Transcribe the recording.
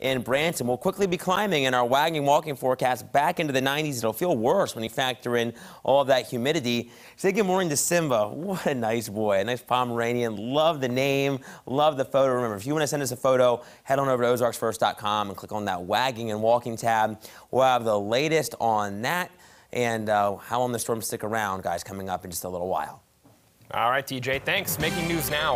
in Branson. will quickly be climbing in our wagging walking forecast back into the 90s. It'll feel worse when you factor in all of that humidity. Say good morning to Simba. What a nice boy, a nice Pomeranian. Love the name, love the photo. Remember, if you want to send us a photo, head on over to ozarksfirst.com and click on that wagging and walking tab. We'll have the latest on that and uh, how long the storms stick around, guys, coming up in just a little while. All right, TJ, thanks. Making news now.